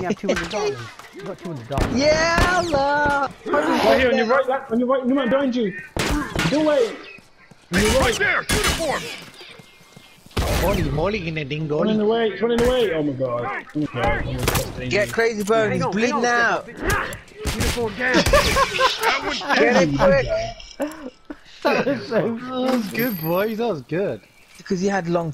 You have 200 dollars. You got 200 dollars. Yeah, love. Right here on your right, right, on your right, no man behind you. Do it. On Right right. there! Uniform! Holy moly in a ding One in dong. the way, it's one in the way. Oh my god. Oh my god. Oh my god. Get crazy bro. he's bleeding out. Uniform down. Get it quick! That was so good, boys. That was good. Because he had long